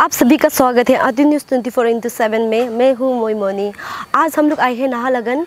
आप सभी का स्वागत है। Aadi news twenty four into seven में। मैं हूँ मोई मोनी आज हम लोग आए हैं नाहलगन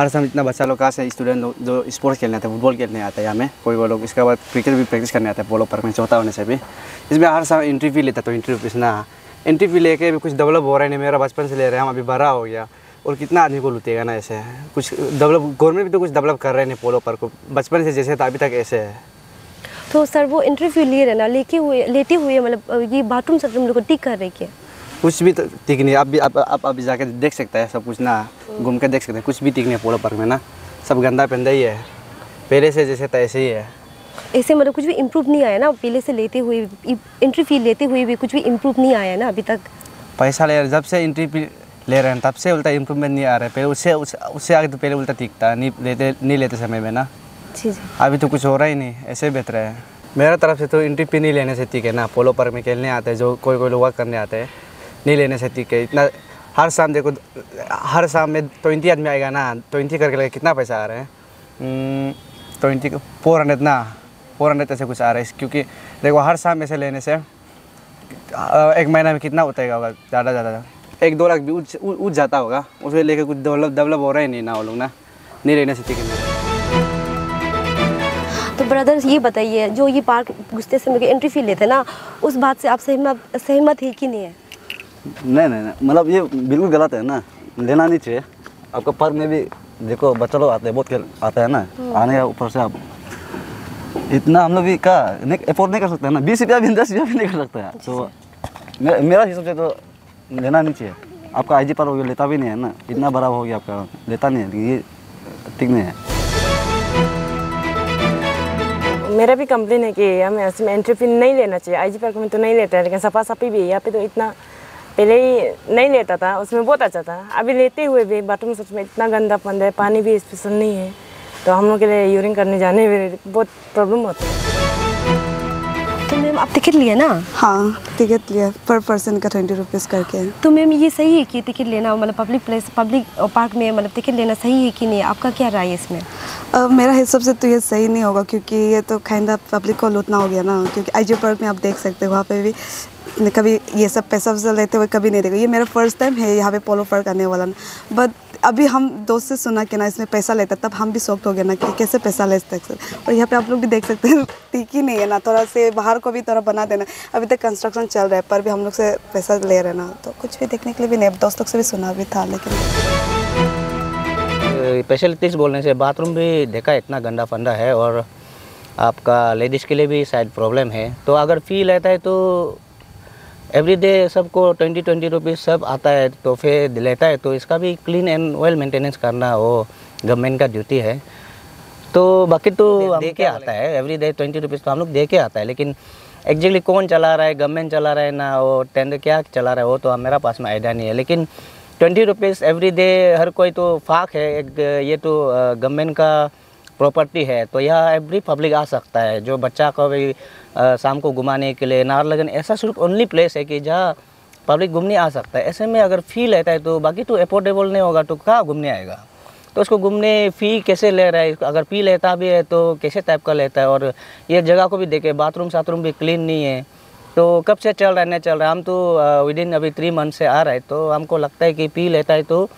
हर शाम इतना बच्चा लोग कहाँ से स्टूडेंट लोग जो स्पोर्ट्स खेलने आते हैं फुटबॉल खेलने आते हैं यहाँ में कोई वो लोग, इसके बाद क्रिकेट भी प्रैक्टिस करने आते हैं पोलो पार्क में चौथा होने से भी। इसमें हर शाम एंट्री फ़ी लेता तो एंट्री फ़ीस ना। एंट्री फ़ी लेके भी कुछ डेवलप हो रहा है, नहीं, मेरा बचपन से ले रहे हैं, हम अभी बड़ा हो गया। और कितना आदमी को लुटेगा ना ऐसे। कुछ डेवलप गवर्नमेंट भी तो कुछ डेवलप कर रहे हैं पोलो पार्क को बचपन से जैसे था अभी तक ऐसे है। तो सर, वो इंटरव्यू ले रहे ना, लेके हुए लेते हुए मतलब ये बाथरूम सब लोग को टिक कर रहे क्या? कुछ भी तो ठीक नहीं। अब भी अब अब अभी जाके देख सकते हैं सब कुछ ना घूम के देख सकते हैं कुछ भी ठीक नहीं है पोलो पार्क में ना। सब गंदा पेंदा ही है। पहले से जैसे ऐसे ही है। ऐसे मतलब कुछ भी इम्प्रूव नहीं आया ना पहले से लेते हुए एंट्री फ़ी लेते हुए भी कुछ भी इम्प्रूव नहीं आया ना अभी तक? पैसा ले रहे जब से एंट्री फ़ी ले रहे हैं तब से उल्टा इम्प्रूवमेंट नहीं आ रहा है। पहले उससे उससे आगे तो पहले उल्टा था नहीं लेते नहीं लेते समय में ना। जी जी। अभी तो कुछ हो रहा ही नहीं ऐसे ही बेहतर है। मेरा तरफ़ से तो एंट्री फ़ी नहीं लेने से ठीक है ना पोलो पार्क में खेलने आते हैं जो कोई कोई लोग वर्क करने आते हैं। नहीं लेने से ठीक है। इतना, हर शाम देखो, हर शाम में ट्वेंटी आदमी आएगा ना ट्वेंटी करके लगे कितना पैसा आ रहा है? ट्वेंटी फोर हंड्रेड ना फोर हंड्रेड ऐसे कुछ आ रहा है। क्योंकि देखो, हर शाम ऐसे लेने से एक महीना में कितना उतरेगा होगा? ज़्यादा ज़्यादा एक दो लाख भी उठ जाता होगा। उसको लेके कुछ डेवलप डेवलप हो रहा ही नहीं ना वो लोग ना? नहीं लेने से ठीक है। तो ब्रदर्स ये बताइए, जो ये पार्क घुसते समय एंट्री फ़ी लेते ना, उस बात से आप सहमत सहमत है कि नहीं है? नहीं नहीं नहीं। मतलब ये बिल्कुल गलत है ना। लेना नहीं चाहिए। आपका पार्क में भी देखो बच्चा लोग आते हैं बहुत खेल आता है ना। आने का ऊपर से आप इतना हम लोग भी का नहीं अफोर्ड नहीं कर सकते ना। बीस रुपया भी दस रुपया भी नहीं कर सकते हैं। तो मे, मेरा हिसाब से तो लेना नहीं चाहिए। आपका आई जी पार्क हो गया लेता भी नहीं है ना। इतना बड़ा हो गया आपका लेता नहीं है ये ठीक नहीं है। मेरा भी कंप्लेन है कि हमें एंट्री फ़ी नहीं लेना चाहिए। आई पार्क में तो नहीं लेता है लेकिन सफ़ा सफी भी है। यहाँ पे तो इतना पहले ही नहीं लेता था उसमें बहुत अच्छा था। अभी लेते हुए भी बाथरूम सच में इतना गंदा पन है पानी भी स्पेशल नहीं है। तो हम लोग के लिए यूरिन करने जाने में बहुत प्रॉब्लम होता है। तो मैम आप टिकट लिए ना? हाँ टिकट लिया पर पर्सन का ट्वेंटी रुपीज़ करके। तो मैम ये सही है कि टिकट लेना मतलब पब्लिक प्लेस पब्लिक पार्क में मतलब टिकट लेना सही है कि नहीं? आपका क्या राय है इसमें? अ, मेरा हिसाब से तो ये सही नहीं होगा क्योंकि ये तो ऑफ़ पब्लिक को लूटना हो गया ना। क्योंकि आई पार्क में आप देख सकते हो वहाँ पे भी कभी ये सब पैसा वैसा लेते हुए कभी नहीं देखा। ये मेरा फ़र्स्ट टाइम है यहाँ पे पोलो पार्क आने वाला। बट अभी हम दोस्त से सुना कि ना इसमें पैसा लेता, तब हम भी शौक हो गए ना कि कैसे पैसा ले सकते और यहाँ पे आप लोग भी देख सकते हैं, ठीक ही नहीं है ना, थोड़ा से बाहर को भी थोड़ा बना देना। अभी तक कंस्ट्रक्शन चल रहा है, पर भी हम लोग से पैसा ले रहे ना तो कुछ भी देखने के लिए भी नहीं। दोस्त लोग से भी सुना भी था, लेकिन स्पेशलिटीज बोलने से बाथरूम भी देखा, इतना गंदा फंदा है और आपका लेडीज़ के लिए भी शायद प्रॉब्लम है। तो अगर फ़ी लेता है तो एवरीडे सबको ट्वेंटी ट्वेंटी रुपीज़ सब आता है तोहफे लेता है तो इसका भी क्लीन एंड वेल मेंटेनेंस करना वो गवर्नमेंट का ड्यूटी है। तो बाकी तो दे के आता है? एवरी डे ट्वेंटी रुपीज़ तो हम लोग दे के आता है लेकिन एग्जैक्टली कौन चला रहा है? गवर्नमेंट चला रहा है ना वो टेंडर क्या चला रहा है? वो तो मेरा पास में आइडिया नहीं है लेकिन ट्वेंटी रुपीज़ एवरी डे हर कोई तो फाक है एक ये तो गवर्नमेंट का प्रॉपर्टी है तो यहाँ एवरी पब्लिक आ सकता है, जो बच्चा को भी शाम को घुमाने के लिए नाहरलगन ऐसा सिर्फ़ ओनली प्लेस है कि जहाँ पब्लिक घूमने आ सकता है। ऐसे में अगर फ़ी लेता है तो बाकी तो अफोर्डेबल नहीं होगा तो कहाँ घूमने आएगा? तो उसको घूमने फ़ी कैसे ले रहा है? अगर फ़ी लेता भी है तो कैसे टाइप का लेता है? और ये जगह को भी देखे बाथरूम साथरूम भी क्लीन नहीं है। तो कब से चल रहा है, नहीं चल रहा है? हम तो विद इन अभी थ्री मंथ से आ रहा है तो हमको लगता है कि पी लेता है तो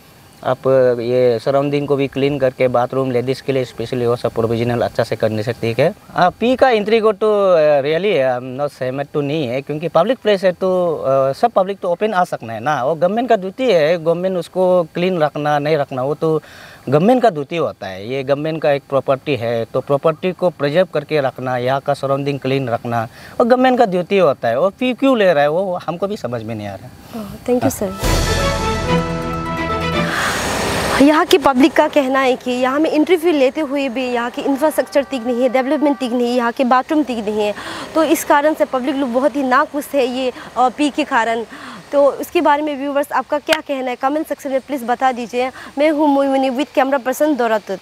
आप ये सराउंडिंग को भी क्लीन करके बाथरूम लेडीज़ के लिए स्पेशली वो सब प्रोविजनल अच्छा से करने से ठीक है। हाँ पी का एंट्री को तो रियली नॉट सहमत तो नहीं है क्योंकि पब्लिक प्लेस है तो सब पब्लिक तो ओपन आ सकना है ना। वो गवर्नमेंट का ड्यूटी है गवर्नमेंट उसको क्लीन रखना नहीं रखना वो तो गवर्नमेंट का ड्यूटी होता है। ये गवर्नमेंट का एक प्रॉपर्टी है तो प्रॉपर्टी को प्रिजर्व करके रखना यहाँ का सराउंडिंग क्लीन रखना और गवर्नमेंट का ड्यूटी होता है। और फ़ी क्यों ले रहा है वो हमको भी समझ में नहीं आ रहा। है थैंक यू सर यहाँ की पब्लिक का कहना है कि यहाँ में इंटरव्यू लेते हुए भी यहाँ की इंफ्रास्ट्रक्चर ठीक नहीं है डेवलपमेंट ठीक नहीं है, यहाँ के बाथरूम ठीक नहीं है। तो इस कारण से पब्लिक लोग बहुत ही नाखुश है ये पी के कारण। तो उसके बारे में व्यूवर्स आपका क्या कहना है? कमेंट सेक्शन में प्लीज़ बता दीजिए। मैं हूँ मोहिनी विद कैमरा पर्सन दौरातुत